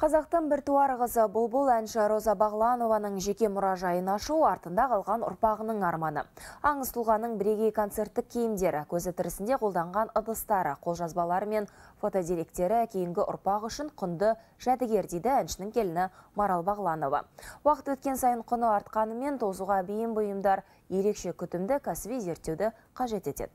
Қазақтың бір туар қызы Бұлбұл әнші Роза Бағланованың жеке мұражайын ашу артында қалған ұрпағының арманы. Аңыз тұлғаның бірегей концерттік киімдері, көзі тірісінде қолданған ыдыстары, қолжазбалары мен фотодеректері кейінгі ұрпақ үшін құнды жәдігер дейді әншінің келіні Марал Бағланова. Уақыт өткен сайын құны артқанымен тозуға бейім бұйымдар ерекше күтімді кәсіби зерттеуді қажет етеді.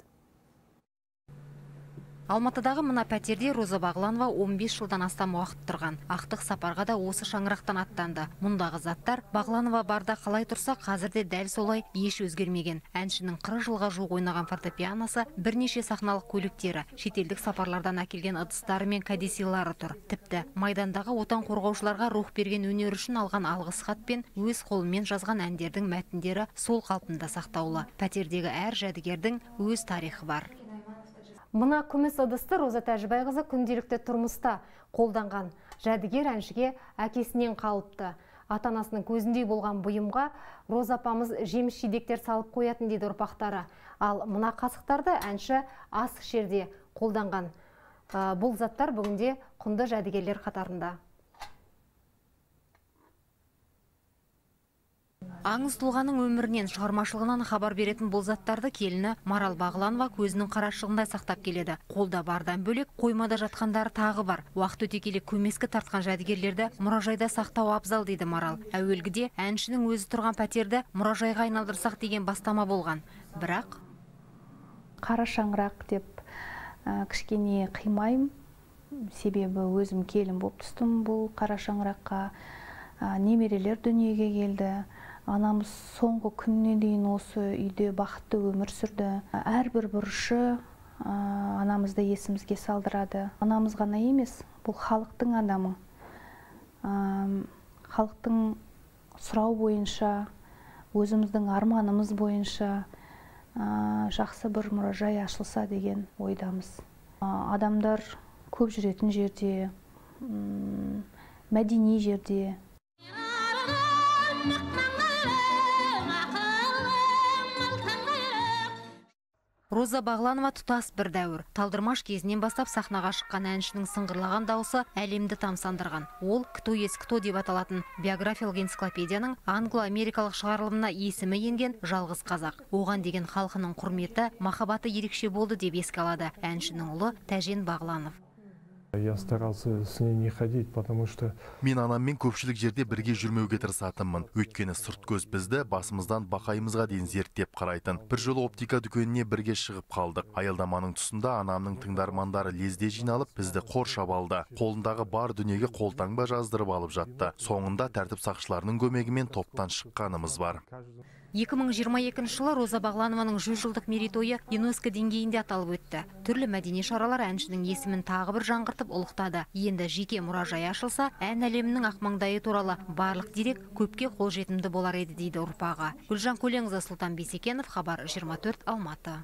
Алматыдағы мына пәтерде Роза Бағланова 15 жылдан астам уақыт тұрған. Ақтық сапарға да осы шаңырақтан аттанды. Мұндағы заттар Бағланова барда қалай тұрса, қазірде дәл солай еш өзгермеген. Әншінің 40 жылға жуық ойнаған фортепианосы, бірнеше сахналық көліктері, шетелдік сапарлардан әкелген ыдыстары мен кәдесыйлары тұр. Тіпті майдандағы отан қорғаушыларға рух берген өнер үшін алған алғыс хат пен өз қолымен жазған әндердің мәтіндері сол қалпында сақтаулы. Пәтердегі әр жәдігердің өз тарихы бар. Мына күміс ыдысты Роза Тәжібайқызы күнделікті тұрмыста қолданған. Жәдігер әншіге әкесінен қалыпты. Ата-анасының көзіндей болған бұйымға Роза апамыз жеміс жидектер салып қоятын дейді ұрпақтары. Ал мына қасықтарды әнші ас ішерде қолданған. Бұл заттар бүгінде құнды жәдігерлер қатарында. Аңыз тұлғаның өмірінен шығармашылығынан хабар беретін бұл заттарды келіні Марал Бағланова көзінің қарашығындай сақтап келеді. Қолда бардан бөлек қоймада жатқандары тағы бар. Уақыт өте келе көмескі тартқан жәдігерлерді мұражайда сақтау абзал дейді Марал. Әуелгіде әншінің өзі тұрған пәтерді мұражайға айналдырсақ деген бастама болған. Бірақ қара шаңырақ деп кішкене қимайым себебі өзім келін болып түстім бұл қара шаңыраққа немерелер дүниеге келді анамыз соңғы күніне дейін осы үйде бақытты өмір сүрді. Әрбір бұрышы анамызды есімізге салдырады. Анамыз ғана емес бұл халықтың адамы. Халықтың сұрау бойынша өзіміздің арманымыз бойынша жақсы бір мұражай ашылса деген ойдамыз. Адамдар көп жүретін жерде мәдени жерде. Роза Бағланова тұтас бір дәуір. Талдырмаш кезінен бастап сахнаға шыққан әншінің сыңғырлаған дауысы әлемді тамсандырған. Ол «Кто есть кто» деп аталатын биографиялық энциклопедияның англо-америкалық шығарылымына есімі енген жалғыз қазақ. Оған деген халқының құрметі, махаббаты ерекше болды деп еске алады әншінің ұлы Тәжен Бағланов. Я старался с ней не ходить, потому что... Мен анаммен көпшілік жерде бірге жүрмеуге тырысатынмын. Өйткені сырт көз бізді басымыздан бақайымызға дейін зерттеп қарайтын. Бір жолы оптика дүкеніне бірге шығып қалдық. Аялдаманың тұсында анамның тыңдармандары лезде жиналып, бізді қоршап алды. Қолындағы бар дүниеге қолтаңба жаздырып алып жатты. Соңында тәртіп сақшыларының көмегімен топтан шыққанымыз бар. 2022 жылы Роза Бағланованың 100 жылдық мерейтойы ЮНЕСКО деңгейінде аталып өтті. Түрлі мәдени шаралар әншінің есімін тағы бір жаңғыртып ұлықтады. Енді жеке мұражай ашылса, ән әлемінің ақмаңдайы туралы барлық дерек көпке қолжетімді болар еді дейді ұрпағы. Гүлжан Көленқызы Сұлтан Бейсекенов, Хабар 24 Алматы.